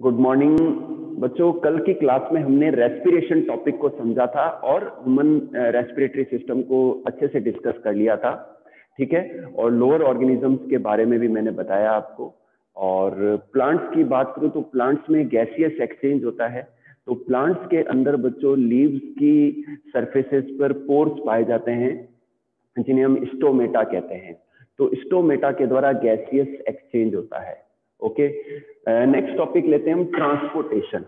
Good morning बच्चों, कल की क्लास में हमने रेस्पिरेशन टॉपिक को समझा था और ह्यूमन रेस्पिरेटरी सिस्टम को अच्छे से डिस्कस कर लिया था, ठीक है? और लोअर ऑर्गेनिजम्स के बारे में भी मैंने बताया आपको। और प्लांट्स की बात करूँ तो प्लांट्स में गैसियस एक्सचेंज होता है। तो प्लांट्स के अंदर बच्चों लीव्स की सरफेसेस पर पोर्स पाए जाते हैं, जिन्हें हम स्टोमेटा कहते हैं। तो स्टोमेटा के द्वारा गैसियस एक्सचेंज होता है। ओके नेक्स्ट टॉपिक लेते हैं हम ट्रांसपोर्टेशन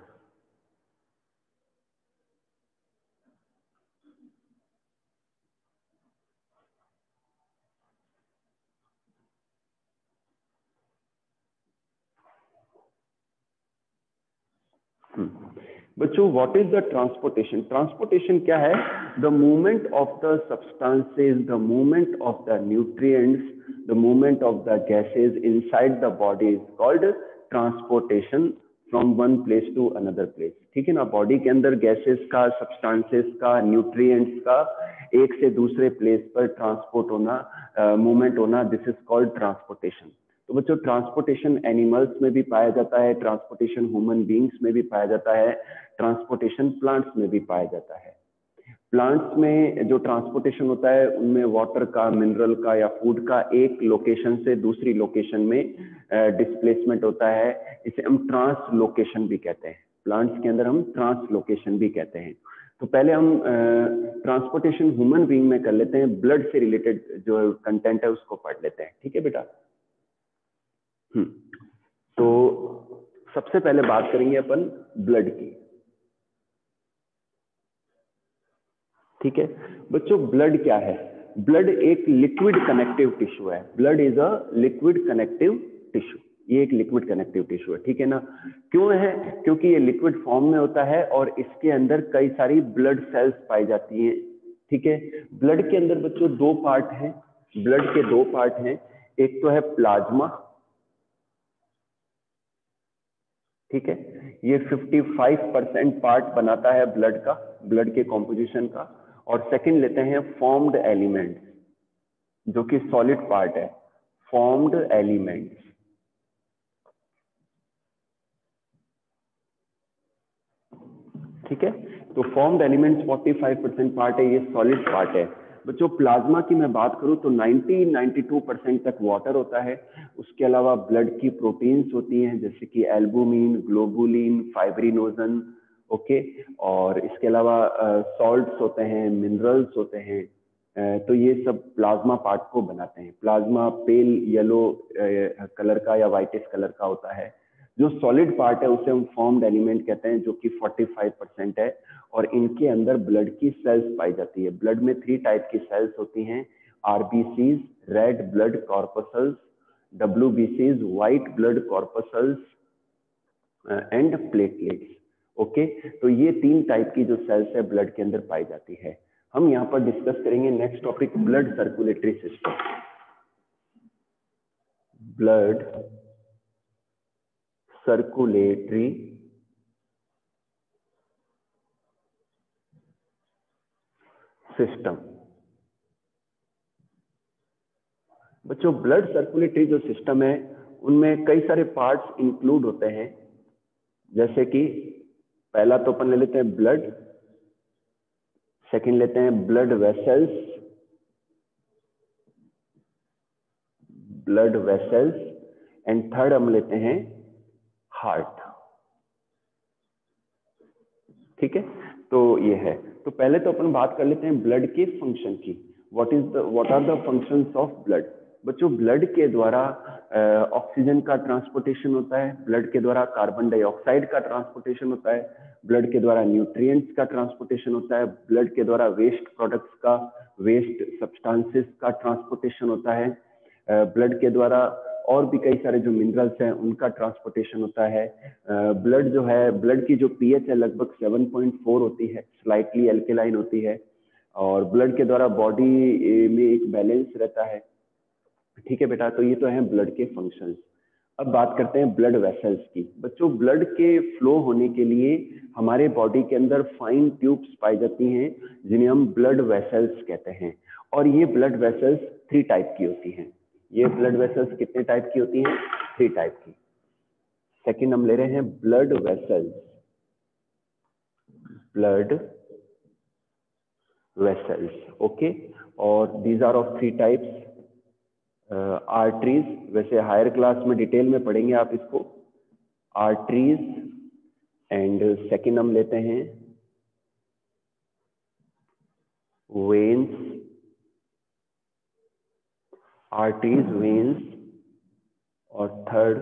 बच्चों what is the transportation transportation क्या है? The movement of the substances the movement of the nutrients the movement of the gases inside the body is called transportation from one place to another place ठीक है ना? Body के अंदर gases का substances का nutrients का एक से दूसरे प्लेस पर ट्रांसपोर्ट होना मूवमेंट uh, होना दिस इज़ कॉल्ड ट्रांसपोर्टेशन तो बच्चों ट्रांसपोर्टेशन एनिमल्स में भी पाया जाता है ट्रांसपोर्टेशन ह्यूमन बींग्स में भी पाया जाता है ट्रांसपोर्टेशन प्लांट्स में भी पाया जाता है। प्लांट्स में जो ट्रांसपोर्टेशन होता है, उनमें वाटर का मिनरल का या फ़ूड का एक लोकेशन से दूसरी लोकेशन में डिस्प्लेसमेंट होता है। इसे हम ट्रांसलोकेशन भी कहते हैं। प्लांट्स के अंदर हम ट्रांसलोकेशन भी कहते हैं। तो पहले हम ट्रांसपोर्टेशन ह्यूमन बींग में कर लेते हैं। ब्लड से रिलेटेड जो कंटेंट है, उसको पढ़ लेते हैं। ठीक है बेटा? तो सबसे पहले बात करेंगे अपन ब्लड की। ठीक है? बच्चों ब्लड क्या है? ब्लड एक लिक्विड कनेक्टिव टिश्यू है। Blood is a liquid connective tissue ये एक लिक्विड कनेक्टिव टिश्यू है, ठीक है ना? क्यों है? क्योंकि ये लिक्विड फॉर्म में होता है और इसके अंदर कई सारी ब्लड सेल्स पाई जाती हैं, ठीक है? ब्लड के अंदर बच्चों, दो पार्ट हैं। ब्लड के दो पार्ट हैं। एक तो है प्लाज्मा ठीक है? ये 55 परसेंट पार्ट बनाता है ब्लड का ब्लड के कॉम्पोजिशन का, और सेकंड लेते हैं फॉर्म्ड एलिमेंट्स जो कि सॉलिड पार्ट है फॉर्म्ड एलिमेंट्स ठीक है? तो फॉर्म्ड एलिमेंट्स 45 परसेंट पार्ट है, ये सॉलिड पार्ट है। बच्चों प्लाज्मा की मैं बात करूँ तो 90-92 परसेंट तक वाटर होता है। उसके अलावा ब्लड की प्रोटीन्स होती हैं, जैसे कि एल्बुमिन ग्लोबुलिन फाइब्रिनोजन ओके और इसके अलावा सॉल्ट्स होते हैं मिनरल्स होते हैं। तो ये सब प्लाज्मा पार्ट को बनाते हैं। प्लाज्मा पेल येलो कलर का या वाइटिस कलर का होता है। जो सॉलिड पार्ट है, उसे हम फॉर्म्ड एलिमेंट कहते हैं, जो कि 45 परसेंट है और इनके अंदर ब्लड की सेल्स पाई जाती है। ब्लड में थ्री टाइप की सेल्स होती हैं RBCs red blood corpuscles डब्ल्यूबीसीज white blood corpuscles and platelets okay तो ये तीन टाइप की जो सेल्स है ब्लड के अंदर पाई जाती है। हम यहाँ पर डिस्कस करेंगे next topic blood circulatory system blood circulatory system बच्चों ब्लड सर्कुलेटरी जो सिस्टम है, उनमें कई सारे पार्ट्स इंक्लूड होते हैं। जैसे कि पहला तो अपन ले लेते हैं ब्लड सेकंड लेते हैं blood vessels blood vessels and third हम लेते हैं हार्ट ठीक है? तो ये है। तो पहले तो अपन बात कर लेते हैं ब्लड के फ़ंक्शन की। What is the what are the functions of blood बच्चों ब्लड के द्वारा ऑक्सीजन का ट्रांसपोर्टेशन होता है। ब्लड के द्वारा कार्बन डाइऑक्साइड का ट्रांसपोर्टेशन होता है। ब्लड के द्वारा न्यूट्रिएंट्स का ट्रांसपोर्टेशन होता है। ब्लड के द्वारा वेस्ट प्रोडक्ट्स का वेस्ट सब्सटेंसेस का ट्रांसपोर्टेशन होता है। ब्लड के द्वारा और भी कई सारे जो मिनरल्स हैं, उनका ट्रांसपोर्टेशन होता है। ब्लड जो है ब्लड की जो पीएच है लगभग 7.4 होती है स्लाइटली एल्केलाइन होती है। और ब्लड के द्वारा बॉडी में एक बैलेंस रहता है। ठीक है बेटा तो ये तो है ब्लड के फ़ंक्शंस अब बात करते हैं ब्लड वेसल्स की। बच्चों ब्लड के फ्लो होने के लिए हमारे बॉडी के अंदर फाइन ट्यूब्स पाई जाती हैं, जिन्हें हम ब्लड वेसल्स कहते हैं। और ये ब्लड वेसल्स थ्री टाइप की होती हैं। ये ब्लड वेसल्स कितने टाइप की होती हैं? थ्री टाइप की। सेकंड हम ले रहे हैं blood vessels blood vessels okay और these are of three types arteries वैसे हायर क्लास में डिटेल में पढ़ेंगे आप इसको। आर्टरीज एंड सेकंड हम लेते हैं। वेन्स आर्टरीज वेन्स और थर्ड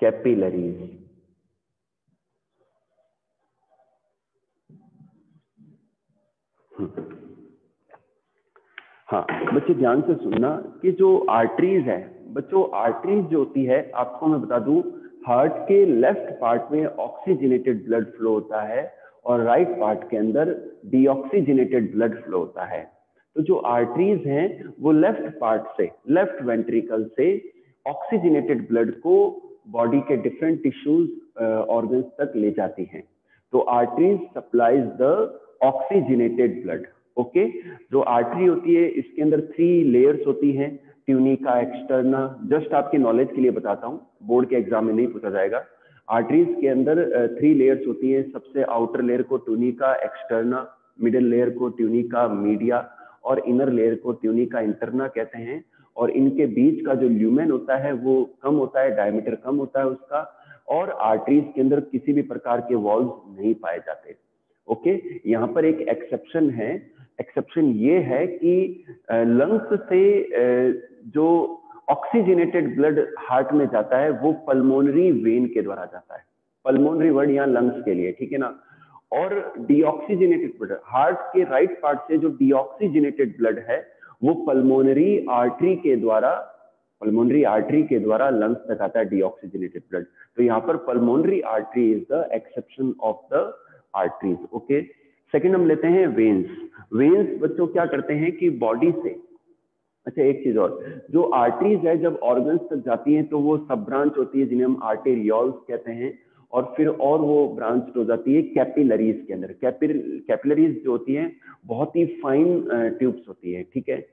कैपिलरीज। हाँ बच्चे ध्यान से सुनना कि जो आर्टरीज है, बच्चों आर्टरीज जो होती है, आपको मैं बता दूँ हार्ट के लेफ़्ट पार्ट में ऑक्सीजनेटेड ब्लड फ्लो होता है और राइट पार्ट के अंदर डीऑक्सीजनेटेड ब्लड फ्लो होता है। तो जो आर्टरीज हैं, वो लेफ़्ट पार्ट से लेफ़्ट वेंट्रिकल से ऑक्सीजनेटेड ब्लड को बॉडी के डिफरेंट टिश्यूज ऑर्गन्स तक ले जाती हैं। तो arteries supplies the oxygenated blood okay जो आर्टरी होती है, इसके अंदर थ्री लेयर्स होती हैं ट्यूनिका एक्सटर्ना जस्ट आपके नॉलेज के लिए बताता हूँ बोर्ड के एग्ज़ाम में नहीं पूछा जाएगा। आर्टरीज के अंदर थ्री लेयर्स होती हैं, सबसे आउटर लेयर को ट्यूनिका एक्सटर्ना मिडिल लेयर को ट्यूनिका मीडिया और इनर लेयर को ट्यूनिका इंटरना कहते हैं, और इनके बीच का जो ल्यूमेन होता है, वो कम होता है डायमीटर कम होता है उसका, और आर्टरीज के अंदर किसी भी प्रकार के वॉल्व नहीं पाए जाते। ओके यहाँ पर एक एक्सेप्शन है। एक्सेप्शन ये है कि लंग्स से जो ऑक्सीजनेटेड ब्लड हार्ट में जाता है, वो पल्मोनरी वेन के द्वारा जाता है। पल्मोनरी वर्ड यहाँ लंग्स के लिए, ठीक है ना? और डीऑक्सीजनेटेड ब्लड हार्ट के राइट पार्ट से जो डीऑक्सीजनेटेड ब्लड है, वो पल्मोनरी आर्टरी के द्वारा पल्मोनरी आर्टरी के द्वारा लंग्स तक आता है डीऑक्सीजनेटेड ब्लड तो यहाँ पर pulmonary artery is the exception of the arteries okay second हम लेते हैं वेन्स वेन्स बच्चों क्या करते हैं कि बॉडी से अच्छा एक चीज़ और, जो आर्टरीज है जब ऑर्गन्स तक जाती हैं तो वो सब ब्रांच होती है जिन्हें हम आर्टेरियोल्स कहते हैं। और फिर और वो ब्रांच हो जाती है कैपिलरीज के अंदर। कैपिलरीज जो होती हैं, बहुत ही फाइन ट्यूब्स होती है, ठीक है?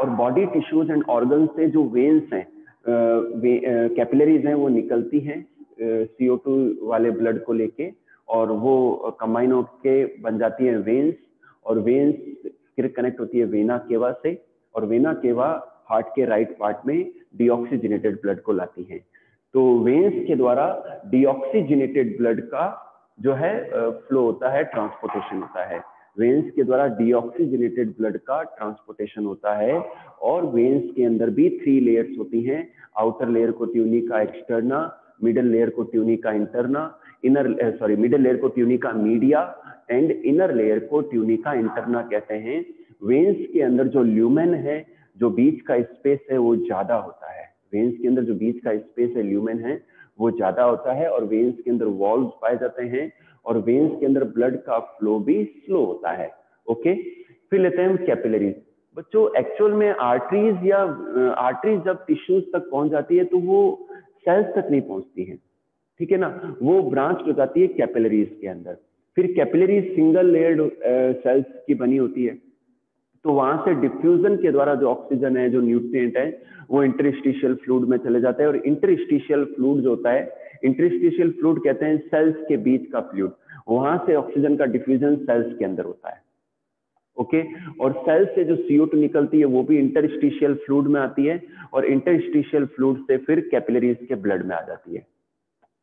और बॉडी टिश्यूज एंड ऑर्गन से जो वेन्स हैं कैपिलरीज हैं, वो निकलती हैं टू वाले ब्लड को लेके और वो कंबाइन होके बन जाती है वेन्स और वेन्स फिर कनेक्ट होती है वेना केवा से और वेना केवा हार्ट के राइट पार्ट में डिऑक्सीजनेटेड ब्लड को लाती है। तो वेन्स के द्वारा डीऑक्सीजनेटेड ब्लड का जो है फ्लो होता है ट्रांसपोर्टेशन होता है। वेन्स के द्वारा डीऑक्सीजनेटेड ब्लड का ट्रांसपोर्टेशन होता है और वेन्स के अंदर भी थ्री लेयर्स होती हैं। आउटर लेयर को ट्यूनिका एक्सटर्ना मिडल लेयर को tunica interna inner sorry middle layer को tunica media and inner layer को ट्यूनिका इंटरना कहते हैं। वेन्स के अंदर जो ल्यूमेन है, जो बीच का स्पेस है, वो ज़्यादा होता है। वेन्स के अंदर जो बीच का स्पेस है ल्यूमेन है, वो ज़्यादा होता है और वेन्स के अंदर वॉल्व पाए जाते हैं और वेन्स के अंदर ब्लड का फ्लो भी स्लो होता है ओके फिर लेते हैं कैपिलरीज बच्चों एक्चुअल में आर्टरीज या आर्टरीज जब टिश्यूज तक पहुँच जाती है तो वो सेल्स तक नहीं पहुँचती है, ठीक है ना? वो ब्रांच हो जाती है कैपिलरीज के अंदर। फिर कैपिलरीज सिंगल लेयर्ड सेल्स की बनी होती है। तो वहाँ से डिफ्यूजन के द्वारा जो ऑक्सीजन है, जो न्यूट्रिएंट है, वो इंटरस्टिशियल फ्लूड में चले जाते हैं और इंटरस्टिशियल फ्लूड जो होता है इंटरस्टिशियल फ्लूड कहते हैं सेल्स के बीच का फ्लूड वहाँ से ऑक्सीजन का डिफ्यूजन सेल्स के अंदर होता है। ओके और सेल्स से जो सीओ निकलती है, वो भी इंटरस्टिशियल फ्लूड में आती है और इंटरस्टिशियल फ्लूड से फिर कैपिलरीज के ब्लड में आ जाती है।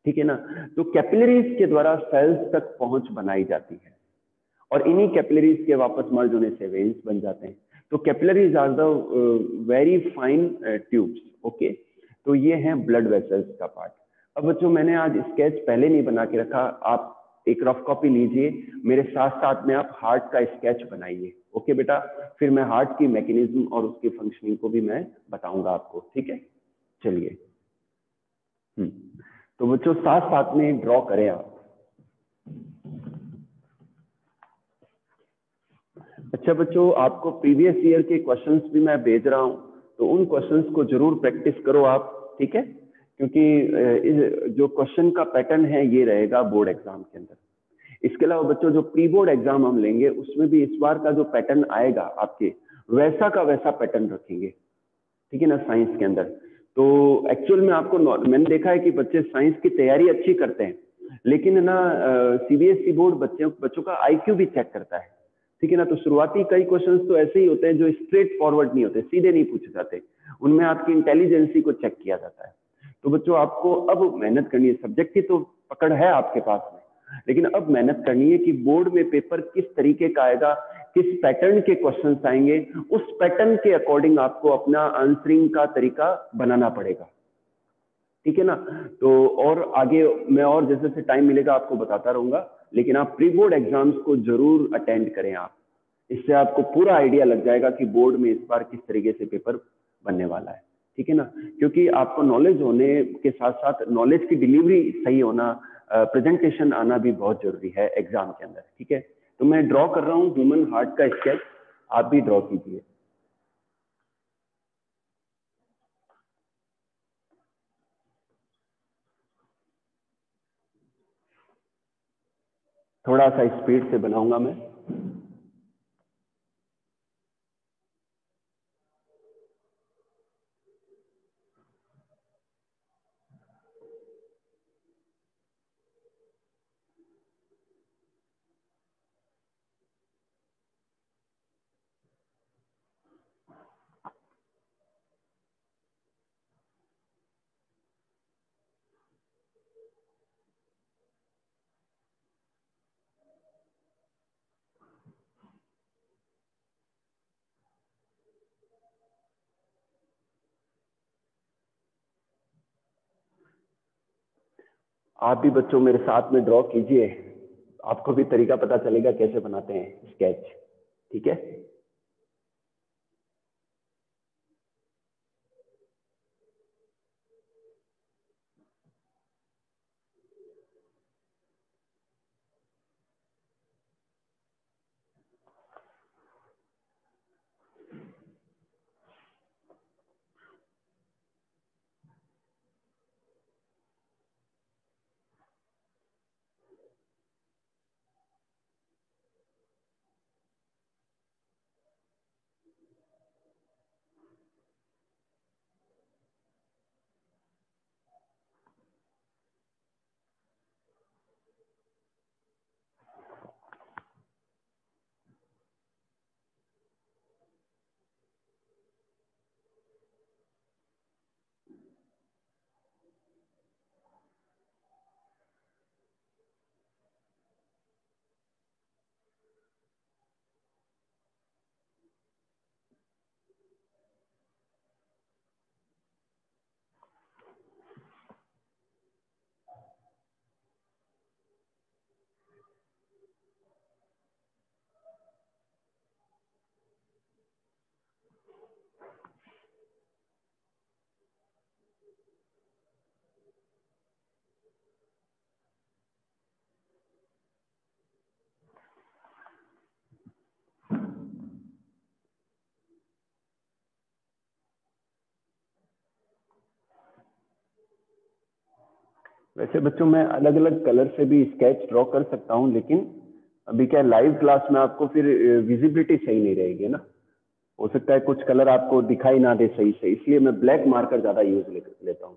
ठीक है ना? तो कैपिलरीज के द्वारा सेल्स तक पहुँच बनाई जाती है। और इन्हीं कैपिलरीज के वापस मर्ज होने से वेन्स बन जाते हैं। तो capillaries are the very fine tubes okay तो ये हैं ब्लड वेसल्स का पार्ट अब बच्चों, मैंने आज स्केच पहले नहीं बना के रखा। आप एक रफ कॉपी लीजिए। मेरे साथ साथ में आप हार्ट का स्केच बनाइए ओके बेटा? फिर मैं हार्ट की मैकेनिज्म और उसकी फंक्शनिंग को भी मैं बताऊँगा आपको, ठीक है? चलिए। हम्म। तो बच्चों, साथ साथ में ड्रॉ करें आप। अच्छा बच्चों, आपको प्रीवियस ईयर के क्वेश्चंस भी मैं भेज रहा हूँ तो उन क्वेश्चंस को ज़रूर प्रैक्टिस करो आप, ठीक है? क्योंकि जो क्वेश्चन का पैटर्न है, ये रहेगा बोर्ड एग्ज़ाम के अंदर। इसके अलावा बच्चों, जो प्री बोर्ड एग्ज़ाम हम लेंगे, उसमें भी इस बार का जो पैटर्न आएगा आपके, वैसा का वैसा पैटर्न रखेंगे, ठीक है ना साइंस के अंदर। तो एक्चुअल में आपको मैंने देखा है कि बच्चे साइंस की तैयारी अच्छी करते हैं, लेकिन ना सीबीएसई बोर्ड बच्चों बच्चों का आईक्यू भी चेक करता है। ठीक है ना तो शुरुआती कई क्वेश्चन तो ऐसे ही होते हैं जो स्ट्रेट फॉरवर्ड नहीं होते, सीधे नहीं पूछे जाते। उनमें आपकी इंटेलिजेंसी को चेक किया जाता है। तो बच्चों, आपको अब मेहनत करनी है। सब्जेक्ट की तो पकड़ है आपके पास में। लेकिन अब मेहनत करनी है कि बोर्ड में पेपर किस तरीके का आएगा, किस पैटर्न के क्वेश्चन आएँगे, उस पैटर्न के अकॉर्डिंग आपको अपना आंसरिंग का तरीका बनाना पड़ेगा। ठीक है ना? तो और आगे मैं और जैसे जैसे टाइम मिलेगा आपको बताता रहूँगा। लेकिन आप प्री बोर्ड एग्ज़ाम्स को ज़रूर अटेंड करें आप। इससे आपको पूरा आइडिया लग जाएगा कि बोर्ड में इस बार किस तरीके से पेपर बनने वाला है। ठीक है ना? क्योंकि आपको नॉलेज होने के साथ साथ नॉलेज की डिलीवरी सही होना प्रेजेंटेशन आना भी बहुत ज़रूरी है एग्ज़ाम के अंदर। ठीक है? तो मैं ड्रॉ कर रहा हूँ ह्यूमन हार्ट का स्केच आप भी ड्रॉ कीजिए। थोड़ा सा स्पीड से बनाऊँगा मैं। आप भी बच्चों मेरे साथ में ड्रॉ कीजिए। आपको भी तरीका पता चलेगा कैसे बनाते हैं स्केच ठीक है? वैसे बच्चों मैं अलग अलग कलर से भी स्केच ड्रॉ कर सकता हूँ लेकिन अभी क्या लाइव क्लास में आपको फिर विजिबिलिटी सही नहीं रहेगी ना? हो सकता है कुछ कलर आपको दिखाई ना दे सही से इसलिए मैं ब्लैक मार्कर ज़्यादा यूज़ ले, लेता हूँ।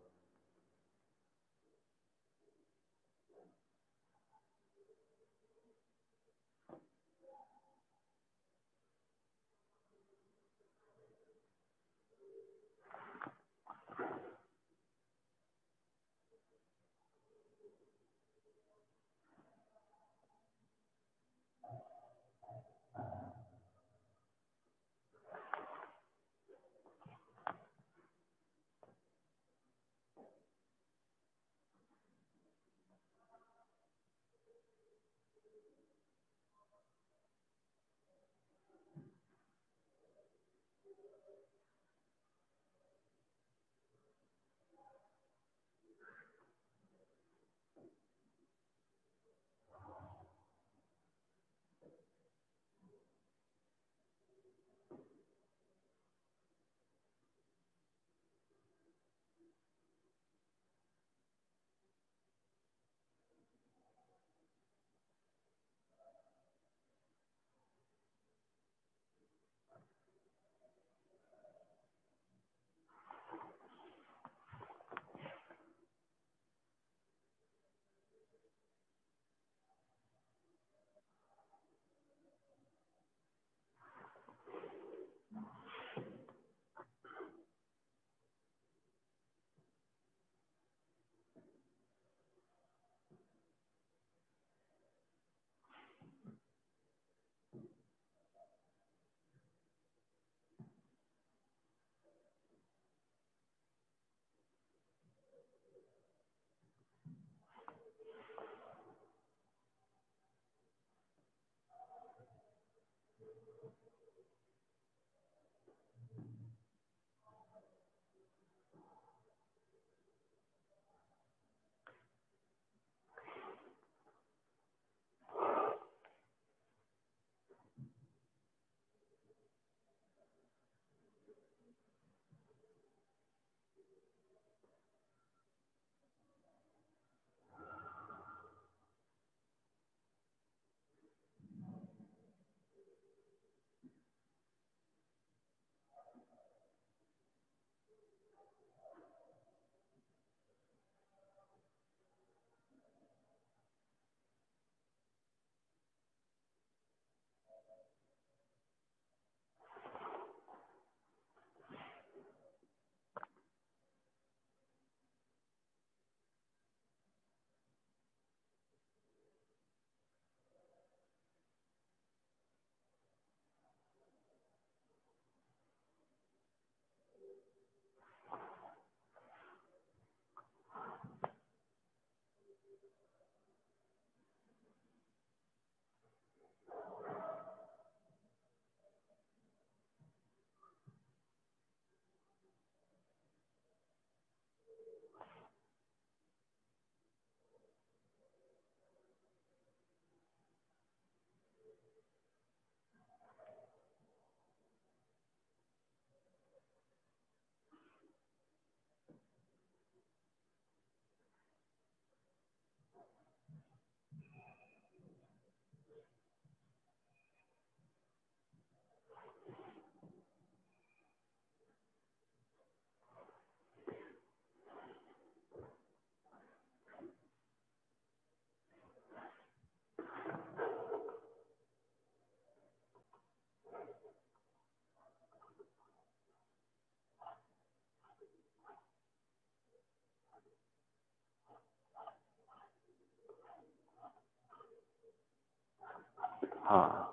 हाँ।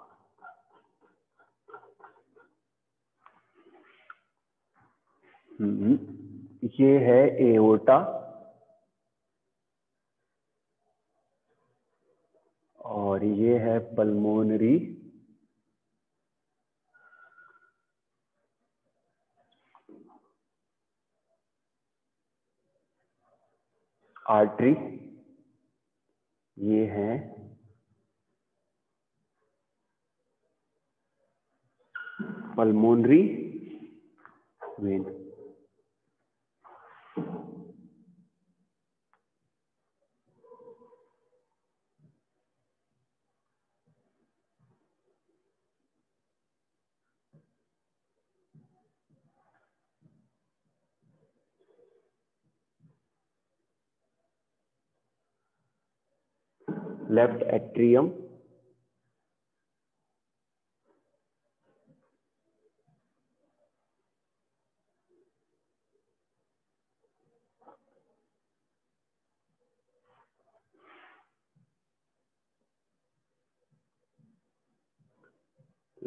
हम्म, ये है एओटा। और ये है पल्मोनरी। आर्टरी। ये है pulmonary vein left atrium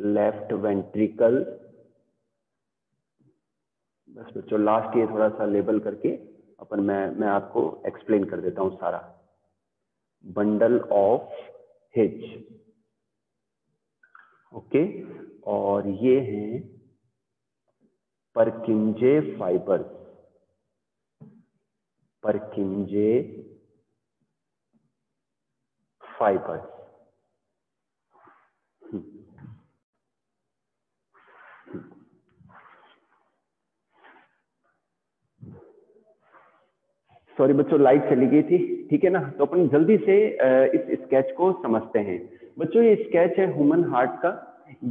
left ventricle बस बच्चों लास्ट ये थोड़ा सा लेबल करके अपन मैं मैं आपको एक्सप्लेन कर देता हूँ सारा। बंडल ऑफ़ हिज ओके और ये हैं Purkinje fibres Purkinje fibres sorry बच्चों लाइट चली गई थी, ठीक है ना? तो अपन जल्दी से इस स्केच को समझते हैं। बच्चों, ये स्केच है ह्यूमन हार्ट का।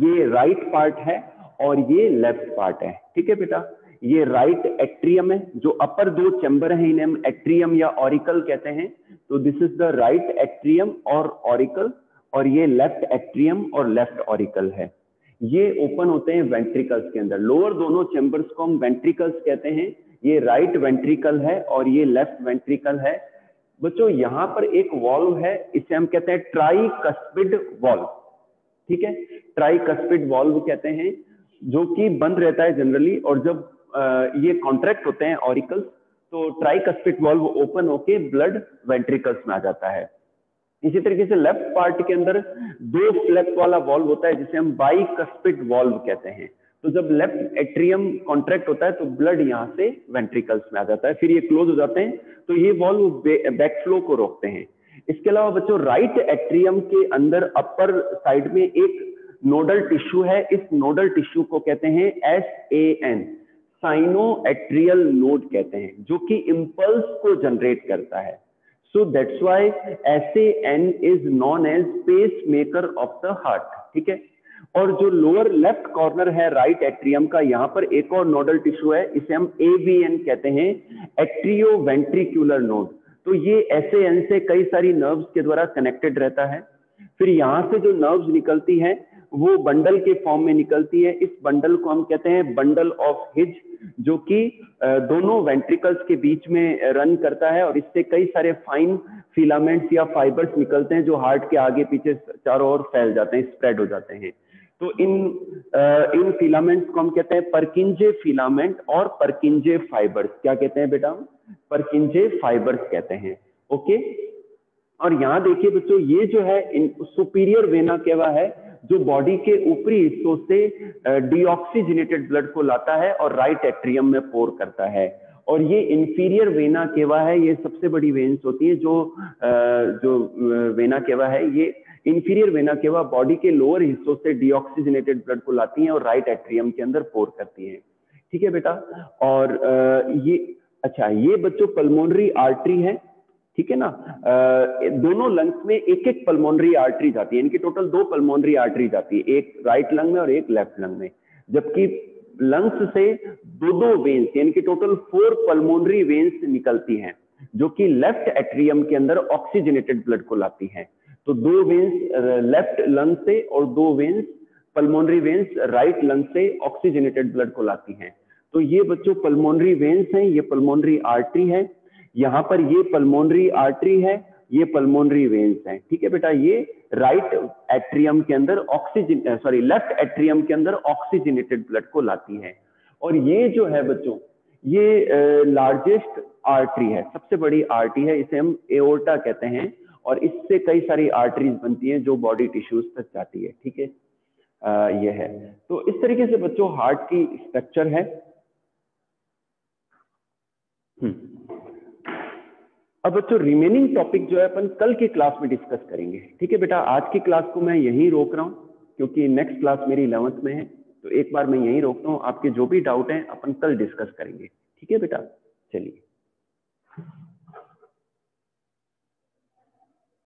ये राइट पार्ट है और ये लेफ़्ट पार्ट है। ठीक है बेटा? ये राइट एट्रियम है, जो अपर दो चैम्बर है इन्हें हम एट्रियम या ऑरिकल कहते हैं। तो this is the right atrium और ऑरिकल और ये लेफ़्ट एट्रियम और लेफ़्ट ऑरिकल है। ये ओपन होते हैं वेंट्रिकल्स के अंदर। लोअर दोनों चैम्बर्स को हम वेंट्रिकल्स कहते हैं। ये राइट वेंट्रिकल है और ये लेफ़्ट वेंट्रिकल है। बच्चों, यहाँ पर एक वॉल्व है, इसे हम कहते हैं ट्राई कस्पिड वॉल्व ठीक है? ट्राई कस्पिड वॉल्व कहते हैं, जो कि बंद रहता है जनरली और जब ये कॉन्ट्रैक्ट होते हैं ऑरिकल्स तो ट्राई कस्पिड वॉल्व ओपन होके ब्लड वेंट्रिकल्स में आ जाता है। इसी तरीके से लेफ़्ट पार्ट के अंदर दो फ्लैप वाला वॉल्व होता है, जिसे हम बाई कस्पिड वॉल्व कहते हैं। तो जब लेफ़्ट एट्रियम कॉन्ट्रैक्ट होता है तो ब्लड यहाँ से वेंट्रिकल्स में आ जाता है। फिर ये क्लोज हो जाते हैं तो ये वॉल्व बैकफ्लो को रोकते हैं। इसके अलावा बच्चों राइट एट्रियम के अंदर अपर साइड में एक नोडल टिश्यू है। इस नोडल टिश्यू को कहते हैं S A N sino atrial node कहते हैं, जो कि इंपल्स को जनरेट करता है। So that's why S A N is known as pacemaker of the heart ठीक है? और जो लोअर लेफ़्ट कॉर्नर है राइट एट्रियम का, यहाँ पर एक और नोडल टिश्यू है, इसे हम एवीएन कहते हैं एट्रियो वेंट्रिक्यूलर नोड तो ये ऐसे एन से कई सारी नर्व्स के द्वारा कनेक्टेड रहता है। फिर यहाँ से जो नर्व्स निकलती हैं, वो बंडल के फॉर्म में निकलती है। इस बंडल को हम कहते हैं बंडल ऑफ़ हिज जो कि दोनों वेंट्रिकल्स के बीच में रन करता है और इससे कई सारे फाइन फिलामेंट्स या फाइबर्स निकलते हैं, जो हार्ट के आगे पीछे चारों ओर फैल जाते हैं स्प्रेड हो जाते हैं। तो इन इन फिलामेंट्स को हम कहते हैं परकिंजे फिलामेंट और परकिंजे फाइबर्स क्या कहते हैं बेटा परकिंजे फाइबर्स कहते हैं। ओके और यहाँ देखिए बच्चों, ये जो है, इन सुपीरियर वेना केवा है, जो बॉडी के ऊपरी हिस्सों से डीऑक्सीजनेटेड ब्लड को लाता है और राइट एट्रियम में पोर करता है। और ये इंफीरियर वेना केवा है, ये सबसे बड़ी वेन्स होती है जो जो वेना केवा है, ये इंफीरियर वेना केवा बॉडी के लोअर हिस्सों से डीऑक्सीजनेटेड ब्लड को लाती हैं और राइट एट्रियम के अंदर पोर करती हैं। ठीक है बेटा? और ये अच्छा ये बच्चों पल्मोनरी आर्टरी है, ठीक है ना? दोनों लंग्स में एक एक पल्मोनरी आर्टरी जाती है। इनकी टोटल दो पल्मोनरी आर्टरी जाती है, एक राइट लंग में और एक लेफ़्ट लंग में। जबकि लंग्स से दो दो वेन्स यानी कि टोटल फोर पल्मोनरी वेन्स निकलती हैं, जो कि लेफ़्ट एट्रियम के अंदर ऑक्सीजनेटेड ब्लड को लाती हैं। तो दो वेन्स लेफ़्ट लंग से और दो veins pulmonary veins right lung से ऑक्सीजनेटेड ब्लड को लाती हैं। तो ये बच्चों पल्मोनरी वेन्स हैं, ये पल्मोनरी आर्टरी है। यहाँ पर ये पल्मोनरी आर्टरी है, ये पल्मोनरी वेन्स हैं। ठीक है बेटा, ये राइट एट्रियम के अंदर ऑक्सीजन सॉरी लेफ़्ट एट्रियम के अंदर ऑक्सीजनेटेड ब्लड को लाती है। और ये जो है बच्चों, ये लार्जेस्ट आर्टरी है, सबसे बड़ी आर्टरी है, इसे हम एओर्टा कहते हैं। और इससे कई सारी आर्टरीज बनती हैं जो बॉडी टिश्यूज तक जाती है, ठीक है? ये है। तो इस तरीके से बच्चों हार्ट की स्ट्रक्चर है। हम्म। अब बच्चों रिमेनिंग टॉपिक जो है, अपन कल की क्लास में डिस्कस करेंगे। ठीक है बेटा? आज की क्लास को मैं यहीं रोक रहा हूँ, क्योंकि नेक्स्ट क्लास मेरी इलेवंथ में है। तो एक बार मैं यहीं रोकता हूँ, आपके जो भी डाउट हैं, अपन कल डिस्कस करेंगे। ठीक है बेटा? चलिए।